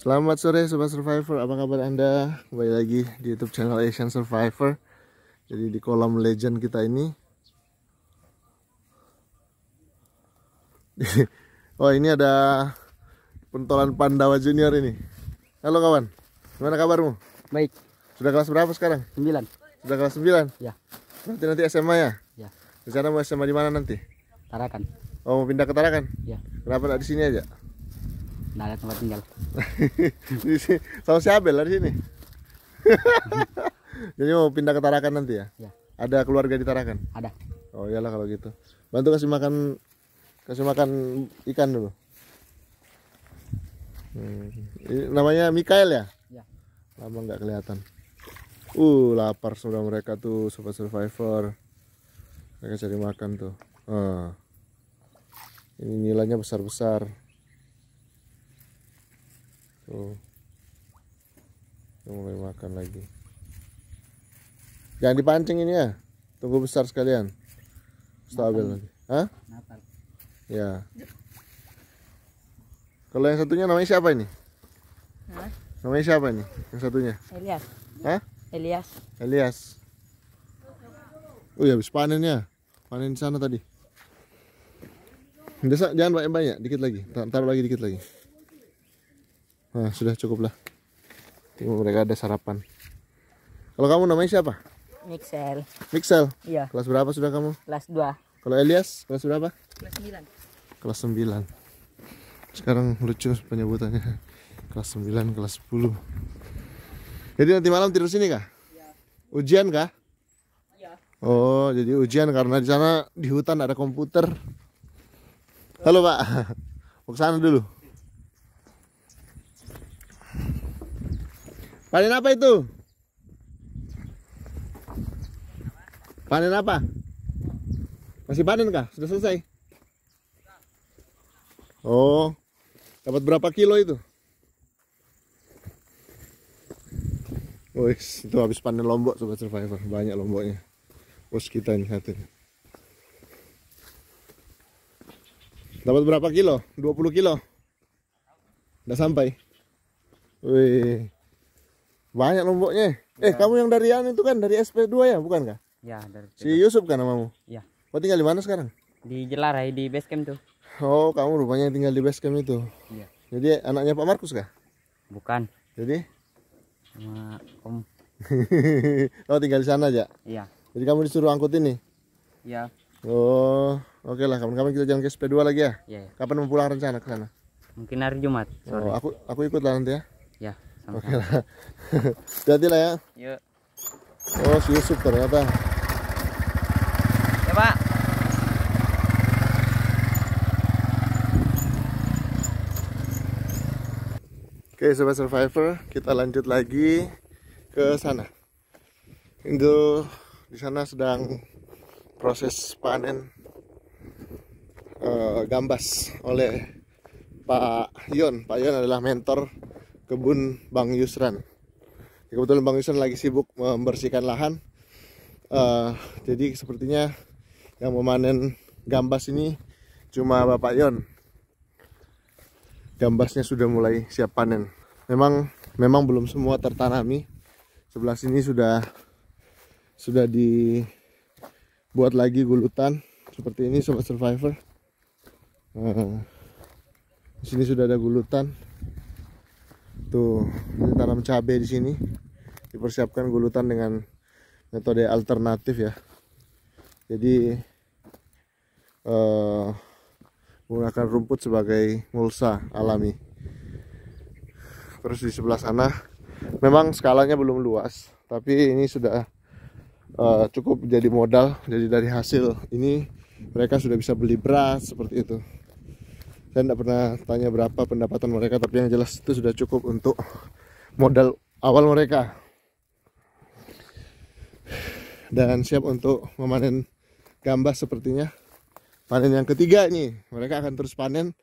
Selamat sore Sobat Survivor, apa kabar Anda? Kembali lagi di YouTube channel Asian Survivor Jadi di kolom legend kita ini Oh ini ada pentolan Pandawa Junior ini Halo kawan, gimana kabarmu? Baik, Sudah kelas berapa sekarang? 9. Sudah kelas 9? Ya, Berarti nanti SMA ya? ya. Rencana mau SMA di mana nanti? Tarakan. Oh mau pindah ke Tarakan? Ya, Kenapa nggak di sini aja? Nggak ada tempat tinggal. sama si Abel di sini. Jadi mau pindah ke Tarakan nanti ya? Ya, Ada keluarga di Tarakan? ada. Oh iyalah kalau gitu. Bantu kasih makan kasih makan ikan dulu. Hmm. Ini namanya Mikael ya? Ya. Lama nggak kelihatan. Uh, lapar sudah mereka tuh sobat survivor. Mereka cari makan tuh. Ah. Ini nilainya besar-besar. Tuh. Udah mulai makan lagi. Jangan dipancing ini ya. Tunggu besar sekalian. Stabil nanti. Hah? Natal. Ya. Kalau yang satunya namanya siapa ini? Hah? Namanya siapa ini? Yang satunya? Elias. Hah? Elias. Elias. Oh ya, habis panen ya. Panen di sana tadi. Desa, jangan banyak-banyak, dikit lagi. Tar- Taruh lagi dikit lagi. Nah, sudah cukup lah. Tunggu mereka ada sarapan. Kalau kamu namanya siapa? Mixel. Mixel. Iya, Kelas berapa sudah kamu? kelas 2. Kalau Elias, kelas berapa? Kelas 9. Kelas 9. Sekarang lucu penyebutannya. Kelas 9, kelas 10. Jadi nanti malam tidur sini kah? Ujian kah? Iya. Oh, jadi ujian karena di sana di hutan ada komputer. Halo, Pak. Mau ke sana dulu. Panen apa itu? Panen apa? Masih panen kah? Sudah selesai? Oh, dapat berapa kilo itu? Wih, itu habis panen lombok sobat survivor, banyak lomboknya. Bos kita ini satu. Dapat berapa kilo? 20 kilo? Udah sampai? Wih, banyak lomboknya. Eh, kamu yang dari anu itu kan dari SP2 ya, bukan kah? Ya, dari Si Yusuf kan namamu? Ya. Kau tinggal di mana sekarang? Di Jelarai di base camp tuh. Oh, kamu rupanya tinggal di base camp itu. Iya. Jadi anaknya Pak Markus kah? Bukan. Jadi Sama Om. oh tinggal di sana aja. Iya. Jadi kamu disuruh angkut ini. Iya. Oh, oke lah. Kapan-kapan kita jalan ke SP2 lagi ya. Iya, ya. Kapan mau pulang rencana ke sana? Mungkin hari Jumat. Oh, aku aku ikut lah nanti ya. Oke lah. Hati lah ya. Yuk. Oh, si Yusuf ternyata. Ya, Pak. Oke, sobat survivor, kita lanjut lagi ke sana. Itu di sana sedang proses panen eh, gambas oleh Pak Yon. Pak Yon adalah mentor kebun Bang Yusran. Ya, Kebetulan Bang Yusran lagi sibuk membersihkan lahan. Eh, jadi sepertinya yang memanen gambas ini cuma Bapak Yon gambasnya sudah mulai siap panen. Memang memang belum semua tertanami. Sebelah sini sudah sudah dibuat lagi gulutan seperti ini sobat survivor. Nah, di sini sudah ada gulutan. Tuh, ini tanam cabai di sini. Dipersiapkan gulutan dengan metode alternatif ya. Jadi eh menggunakan rumput sebagai mulsa alami. Terus di sebelah sana memang skalanya belum luas, tapi ini sudah eh, cukup jadi modal. Jadi dari hasil ini mereka sudah bisa beli beras seperti itu. Saya tidak pernah tanya berapa pendapatan mereka, tapi yang jelas itu sudah cukup untuk modal awal mereka. Dan siap untuk memanen gambas sepertinya. Panen yang ketiga ini mereka akan terus panen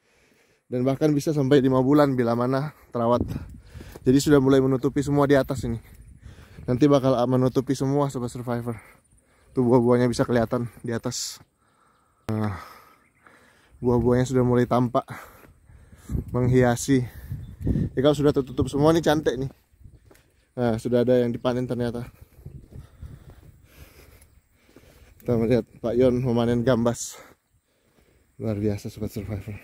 dan bahkan bisa sampai lima bulan bila mana terawat. Jadi sudah mulai menutupi semua di atas ini. Nanti bakal menutupi semua sobat survivor. Tuh buah-buahnya bisa kelihatan di atas. Nah, buah-buahnya sudah mulai tampak menghiasi Ya kalau sudah tertutup semua nih cantik nih. Nah, sudah ada yang dipanen ternyata. Kita melihat Pak Yon memanen gambas. Luar biasa sobat survivor.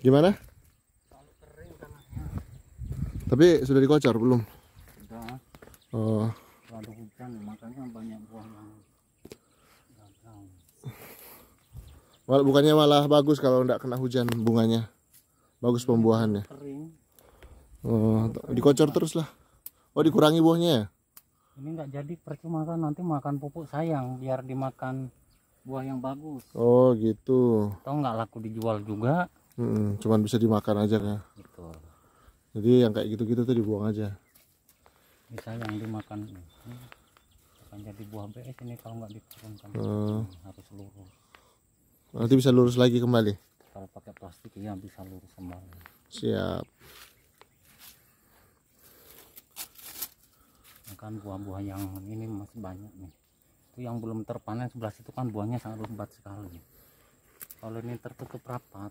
Gimana? Tapi sudah dikocor belum? Oh, Kalau hujan makanya banyak buah yang gagal. bukannya malah bagus kalau tidak kena hujan bunganya. Bagus pembuahannya. Kering. Oh, dikocor terus lah. Oh, dikurangi buahnya ya? Ini nggak jadi percuma kan nanti makan pupuk sayang biar dimakan buah yang bagus. Oh, gitu. Tahu nggak laku dijual juga Mm-mm, cuman bisa dimakan aja kan. gitu. Jadi yang kayak gitu-gitu tuh dibuang aja. Ini sayang dimakan. Ini akan jadi buah BS ini kalau nggak diturunkan Oh. harus lurus. Nanti bisa lurus lagi kembali. Kalau pakai plastik ya bisa lurus kembali. Siap. Kan buah-buah yang ini masih banyak nih. Itu yang belum terpanen sebelah situ kan buahnya sangat lebat sekali. Kalau ini tertutup rapat.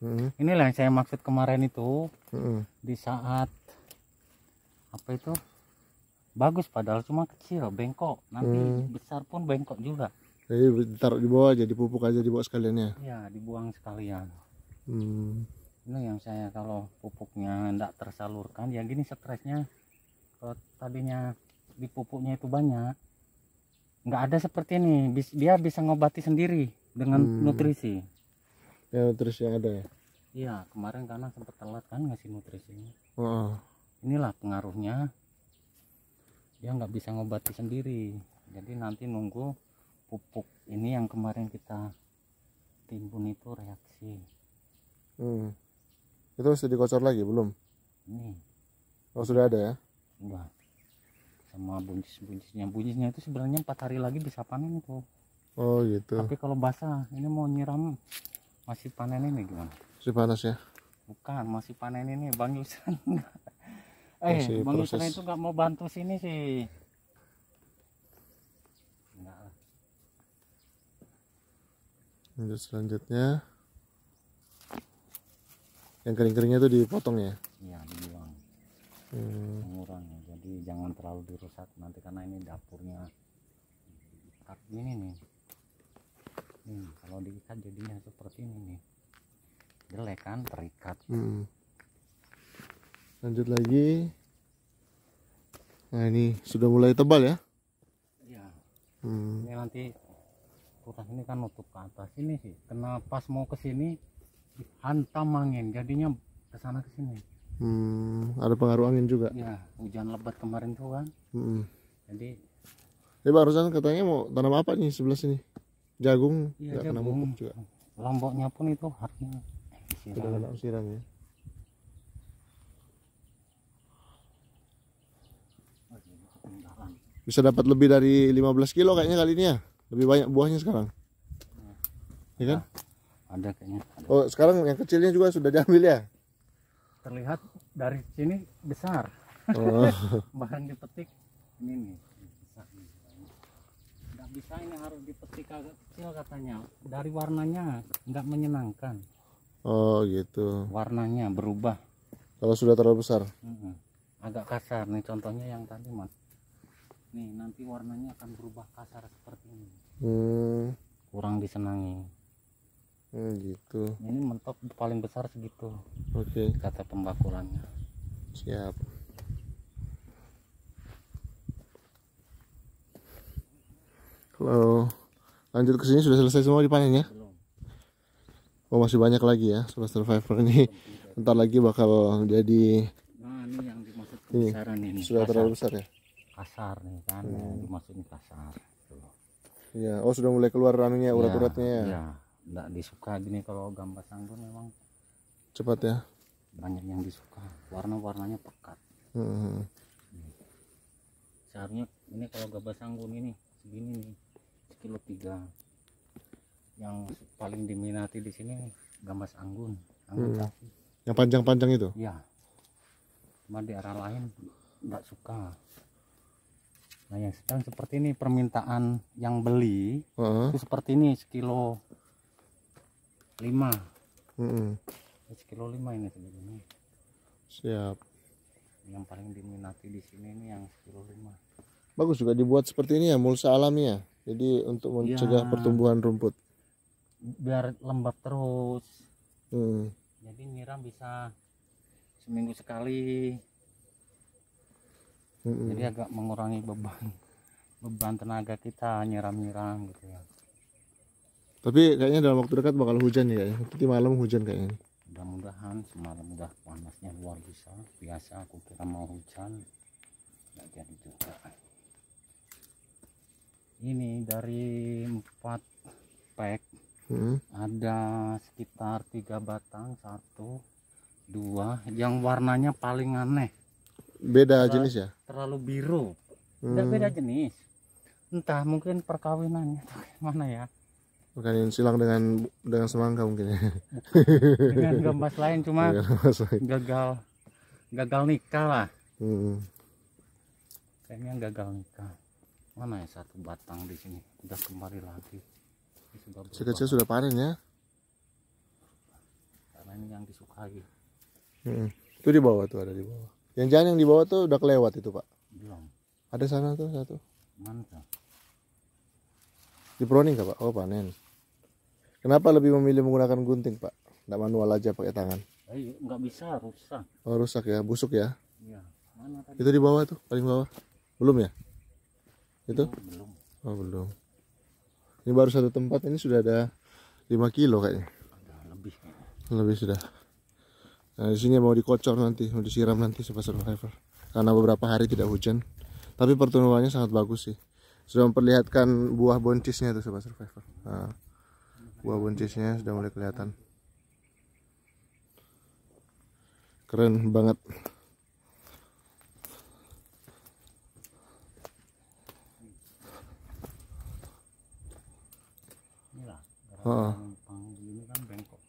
Mm-mm, Inilah yang saya maksud kemarin itu mm-mm. di saat apa itu bagus padahal cuma kecil bengkok nanti Hmm. besar pun bengkok juga Jadi ditaruh di bawah aja, dipupuk aja dibawa sekalian ya. ya dibuang sekalian Hmm. ini yang saya kalau pupuknya tidak tersalurkan ya gini stresnya kalau tadinya di pupuknya itu banyak nggak ada seperti ini dia bisa ngobati sendiri dengan Hmm. nutrisi Ya terus yang ada ya. iya kemarin karena sempat telat kan ngasih nutrisinya Oh, inilah pengaruhnya dia nggak bisa ngobati sendiri jadi nanti nunggu pupuk ini yang kemarin kita timbun itu reaksi hmm. Itu mesti dikocor lagi belum? ini Oh sudah ada ya. udah sama buncis buncisnya buncisnya itu sebenarnya empat hari lagi bisa panen itu Oh gitu. tapi kalau basah ini mau nyiram masih panen ini gimana Masih panas ya. bukan masih panen ini bang Yusran eh Masih bang itu nggak mau bantu sini sih. Lanjut selanjutnya. Yang kering-keringnya tuh dipotong ya. iya dibuang Hmm. mengurangi jadi jangan terlalu dirusak nanti karena ini dapurnya diikat ini nih nih kalau diikat jadinya seperti ini nih jelek kan terikat Hmm. Lanjut lagi. Nah ini sudah mulai tebal ya. iya Hmm. ini nanti turas ini kan nutup ke atas ini sih kena pas mau ke sini hantam angin jadinya ke sana ke sini Hmm. Ada pengaruh angin juga. ya hujan lebat kemarin tuh kan Hmm. jadi Ya barusan katanya mau tanam apa nih sebelah sini? Jagung Iya, kena jagung. pupuk juga. lomboknya pun itu harusnya Sudah kena siram ya. Bisa dapat lebih dari 15 kilo kayaknya kali ini ya. Lebih banyak buahnya sekarang. Ya kan? ada kayaknya ada. Oh sekarang yang kecilnya juga sudah diambil ya. terlihat dari sini besar Oh. barang dipetik ini nih besar nih. nggak bisa ini harus dipetik agak kecil katanya dari warnanya nggak menyenangkan oh gitu. warnanya berubah Kalau sudah terlalu besar. Agak kasar nih contohnya yang tadi mas nih nanti warnanya akan berubah kasar seperti ini Hmm. kurang disenangi hmm, gitu. ini mentok paling besar segitu Oke, kata pembakurannya siap. Kalau lanjut ke sini sudah selesai semua dipanen ya? belum Oh masih banyak lagi ya sobat survivor ini. Bentar lagi bakal jadi nah ini yang dimaksud Ini, ini sudah terlalu besar ya? Kasar nih kan yang dimaksudin kasar Tuh. Iya. Oh sudah mulai keluar anunya urat-uratnya ya. ya nggak disuka gini kalau gambar anggur memang Cepat ya. banyak yang disuka warna-warnanya pekat Hmm. seharusnya ini kalau gabah sanggun ini segini nih sekilo tiga yang paling diminati di sini gambas anggun anggun Hmm. Yang panjang-panjang itu. ya cuma di arah lain nggak suka nah yang sedang seperti ini permintaan yang beli Heeh. itu seperti ini sekilo lima Mm-mm. sekilo lima ini sebenarnya Siap. yang paling diminati di sini ini yang sekilo lima Bagus juga dibuat seperti ini ya, mulsa alami ya. Jadi untuk mencegah Iya. pertumbuhan rumput. biar lembab terus Hmm. jadi nyiram bisa seminggu sekali Mm-mm. jadi agak mengurangi beban beban tenaga kita nyiram-nyiram gitu ya Tapi kayaknya dalam waktu dekat bakal hujan kayaknya. Nanti malam hujan kayaknya. mudah-mudahan semalam udah panasnya luar biasa biasa aku kira mau hujan nggak jadi juga ini dari empat pack Mm-mm. ada sekitar tiga batang satu dua yang warnanya paling aneh Beda Ba- jenis ya? terlalu biru tidak Hmm. beda jenis entah mungkin perkawinannya mana ya Bukan yang silang dengan dengan semangka mungkin ya. dengan gambas lain cuma gagal gagal nikah lah Hmm. kayaknya gagal nikah mana ya satu batang di sini udah kembali lagi Ini sudah panen ya. karena ini yang disukai Mm-mm. Itu di bawah tuh ada di bawah. Yang jangan yang di bawah tuh udah kelewat itu pak. belum Ada sana tuh satu. mana tuh? Di proning pak? Oh panen. Kenapa lebih memilih menggunakan gunting pak? Nggak manual aja pakai tangan. eh nggak bisa rusak Oh rusak ya, busuk ya. iya mana tadi Itu di bawah tuh, paling bawah. Belum ya? Itu? Belum Oh belum. Ini baru satu tempat, ini sudah ada 5 kilo kayaknya. ada lebih. Lebih sudah. Nah di sini mau dikocor nanti, mau disiram nanti Sobat Survivor. Karena beberapa hari tidak hujan. Tapi pertumbuhannya sangat bagus sih. Sudah memperlihatkan buah boncisnya tuh Sobat Survivor. Nah, buah boncisnya sudah mulai kelihatan. Keren banget. inilah Heeh. gampang begini kan bengkok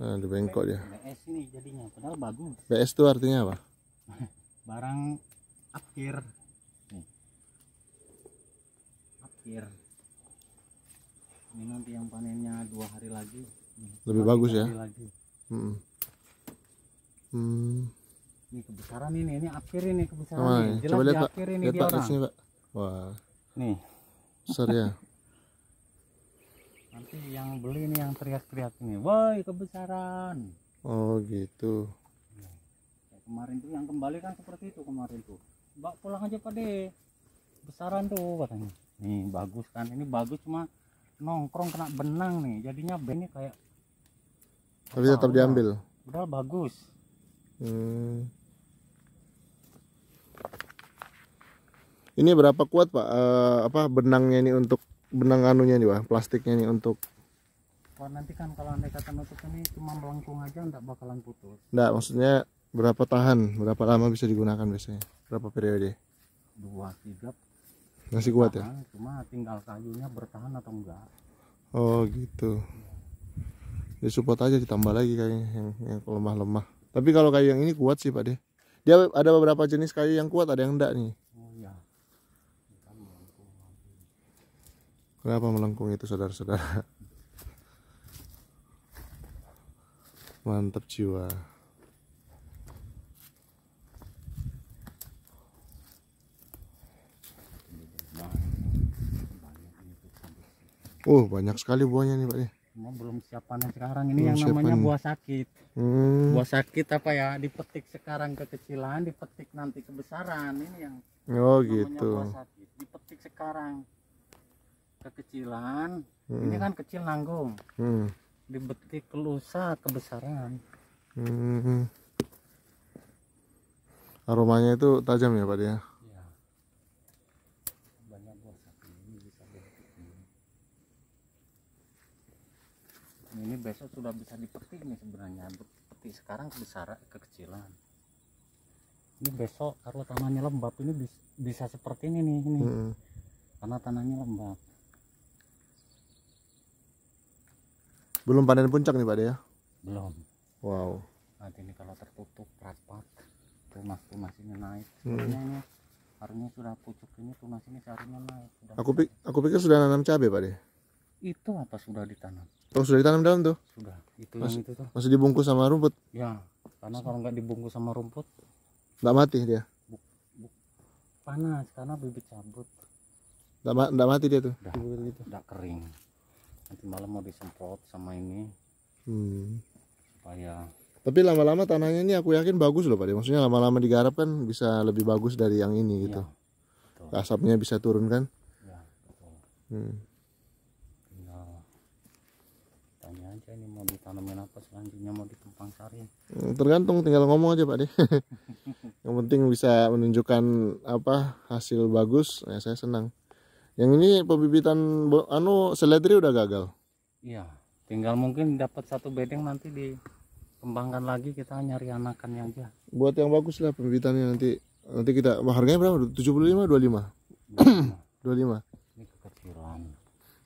Nah, di bengkok dia. BS ini jadinya padahal bagus BS itu artinya apa? barang akhir nih akhir ini nanti yang panennya dua hari lagi Nih, Lebih bagus ya? lagi. Hmm. Hmm. ini kebesaran ini ini akhir ini kebesaran Wah, ini jelas coba lihat pak. akhir ini Lihat dia pak, lihat orang sini pak. Wah, nih besar ya. nanti yang beli ini yang teriak-teriak ini woi kebesaran Oh gitu. Kayak kemarin tuh yang kembali kan seperti itu kemarin tuh mbak pulang aja pak de besaran tuh katanya nih bagus kan ini bagus cuma nongkrong kena benang nih jadinya bennya kayak Tapi tetap udah- diambil. udah bagus Hmm. Ini berapa kuat pak? Eh, apa benangnya ini untuk benang anunya nih pak? Plastiknya ini untuk? Wah nanti kan kalau andai kata nutup ini cuma melengkung aja nggak bakalan putus Enggak, maksudnya berapa tahan? Berapa lama bisa digunakan biasanya? Berapa periode? dua tiga Masih kuat ya? tahan, cuma tinggal kayunya bertahan atau enggak Oh gitu. Di support aja ditambah lagi kayaknya yang yang lemah-lemah. Tapi kalau kayu yang ini kuat sih pak deh. Dia ada beberapa jenis kayu yang kuat, ada yang enggak nih. oh iya Kenapa melengkung itu saudara-saudara? Mantap jiwa. Nah, banyak sekali buahnya nih, Pak. nih. belum siap panen sekarang ini Belum yang namanya panen. buah sakit Hmm. buah sakit apa ya dipetik sekarang kekecilan dipetik nanti kebesaran ini yang Oh, namanya gitu. buah sakit dipetik sekarang kekecilan Hmm. ini kan kecil nanggung Hmm. Dibetik lusa kebesaran Hmm. Aromanya itu tajam ya, Pak ya. ya banyak ini bisa ini. besok sudah bisa dipetik nih sebenarnya petik sekarang kebesaran kekecilan ini besok kalau tanahnya lembab ini bis- bisa seperti ini nih ini Hmm. karena tanahnya lembab Belum panen puncak nih, Pak ya. belum Wow. nanti ini kalau tertutup rapat tunas tunas ini naik Hmm. sebenarnya ini harinya sudah pucuk ini tunas ini seharusnya naik sudah. Aku pik aku pikir sudah nanam cabai Pak deh. itu apa sudah ditanam Oh sudah ditanam dalam tuh? sudah itu Mas- yang itu tuh Masih dibungkus sama rumput? ya karena kalau nggak dibungkus sama rumput Nggak mati dia? panas karena bibit cabut Nggak, ma- nggak mati dia tuh? Gitu. udah kering nanti malam mau disemprot sama ini Hmm. supaya Tapi lama-lama tanahnya ini aku yakin bagus loh Pak. Maksudnya lama-lama digarap kan bisa lebih bagus dari yang ini gitu. ya, betul Asapnya bisa turun kan? ya betul Hmm. tinggal tanya aja ini mau ditanamin apa selanjutnya mau ditumpang sari Hmm, Tergantung tinggal ngomong aja Pak deh. yang penting bisa menunjukkan apa hasil bagus, ya saya senang. Yang ini pembibitan anu seledri udah gagal. iya tinggal mungkin dapat satu bedeng nanti dikembangkan lagi kita nyari anakannya aja Buat yang bagus lah pembibitannya nanti nanti kita harganya berapa? 75 25 25. ini kekecilan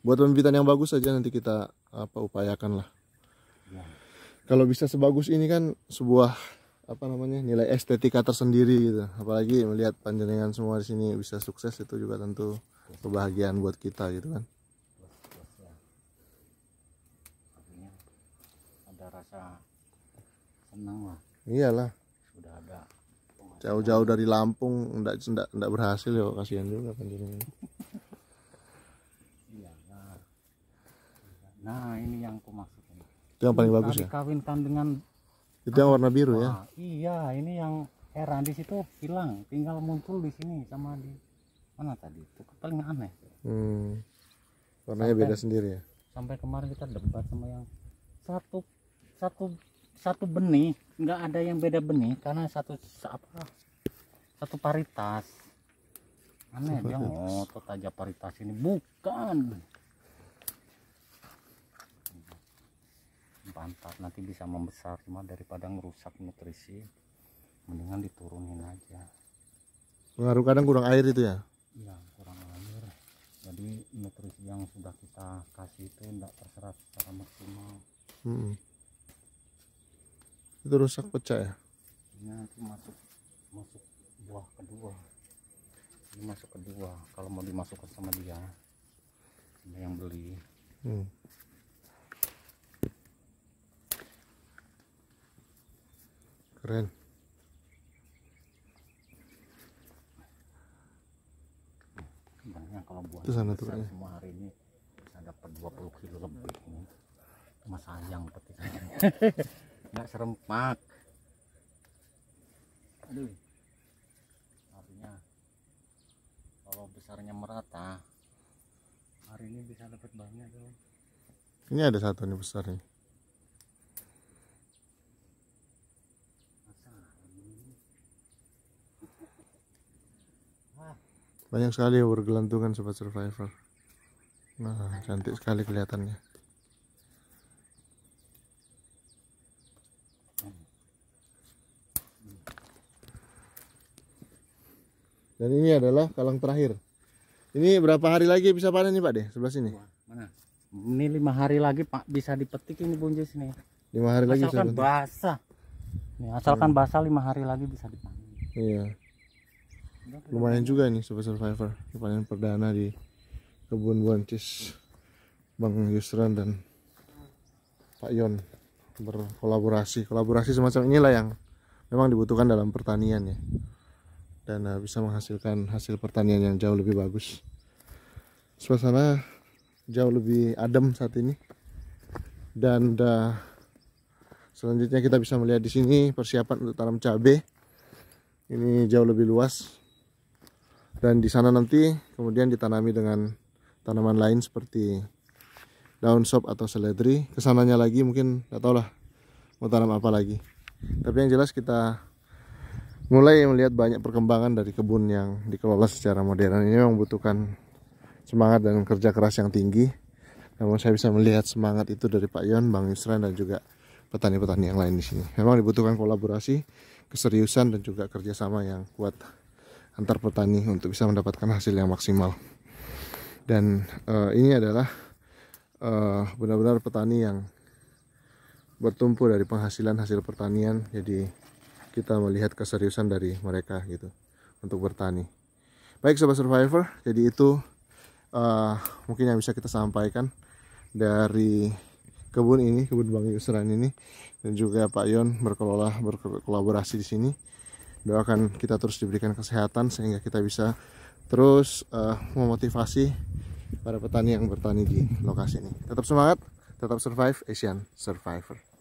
Buat pembibitan yang bagus saja nanti kita apa upayakan lah. ya Kalau bisa sebagus ini kan sebuah apa namanya nilai estetika tersendiri gitu. Apalagi melihat panjenengan semua di sini bisa sukses itu juga tentu kebahagiaan buat kita gitu kan. artinya ada rasa senang lah Iyalah, sudah ada jauh-jauh dari Lampung ndak ndak ndak berhasil ya kasihan juga panjenengan. iya nah. nah ini yang aku maksud ini Itu yang paling bagus ya. dikawinkan dengan Itu yang warna biru ya. Wah, iya ini yang heran di situ hilang tinggal muncul di sini sama di mana tadi itu? Paling aneh. Hmm. Warnanya Sampai- beda sendiri ya. sampai kemarin kita debat sama yang satu satu satu benih. Nggak ada yang beda benih karena satu sa- apa? Satu paritas. Aneh dia ngotot aja paritas ini. Bukan. Pantat nanti bisa membesar cuma daripada ngerusak nutrisi mendingan diturunin aja. Pengaruh kadang kurang air itu ya. ya kurang air jadi nutrisi yang sudah kita kasih itu tidak terserap secara maksimal Hmm. Itu rusak pecah ya. ini nanti masuk masuk buah kedua ini masuk kedua kalau mau dimasukkan sama dia sama yang beli Hmm. Keren. Sebenarnya kalau buah Itu sana tuh semua hari ini bisa dapat 20 kilo lebih. Cuma sayang petikannya nggak serempak. Aduh. Artinya kalau besarnya merata hari ini bisa dapat banyak tuh Ini ada satu nih besar nih. Banyak sekali yang bergelantungan sobat survivor. Nah, cantik sekali kelihatannya. Dan ini adalah kalang terakhir. Ini berapa hari lagi bisa panen nih Pak deh sebelah sini? Mana ini lima hari lagi pak bisa dipetik ini buncis nih Lima hari lagi bisa asalkan basah nih, asalkan basah lima hari lagi bisa dipanen Iya, lumayan juga nih sobat survivor. Ini Panen perdana di kebun buncis Bang Yusran dan Pak Yon berkolaborasi. Kolaborasi semacam inilah yang memang dibutuhkan dalam pertanian ya. Dan uh, bisa menghasilkan hasil pertanian yang jauh lebih bagus. Suasana jauh lebih adem saat ini. Dan uh, selanjutnya kita bisa melihat di sini persiapan untuk tanam cabai. Ini jauh lebih luas. Dan di sana nanti kemudian ditanami dengan tanaman lain seperti daun sop atau seledri. Ke sananya lagi mungkin nggak tahu lah mau tanam apa lagi. Tapi yang jelas kita mulai melihat banyak perkembangan dari kebun yang dikelola secara modern. Ini memang membutuhkan semangat dan kerja keras yang tinggi. Namun saya bisa melihat semangat itu dari Pak Yon, Bang Yusran dan juga petani-petani yang lain di sini. Memang dibutuhkan kolaborasi, keseriusan dan juga kerjasama yang kuat antar petani untuk bisa mendapatkan hasil yang maksimal. Dan eh, ini adalah eh, benar-benar petani yang bertumpu dari penghasilan hasil pertanian. Jadi kita melihat keseriusan dari mereka gitu untuk bertani. baik sobat survivor jadi itu uh, mungkin yang bisa kita sampaikan dari kebun ini kebun Bang Yusran ini dan juga Pak Yon berkelola berkolaborasi di sini doakan kita terus diberikan kesehatan sehingga kita bisa terus uh, memotivasi para petani yang bertani di lokasi ini. Tetap semangat tetap survive Asian Survivor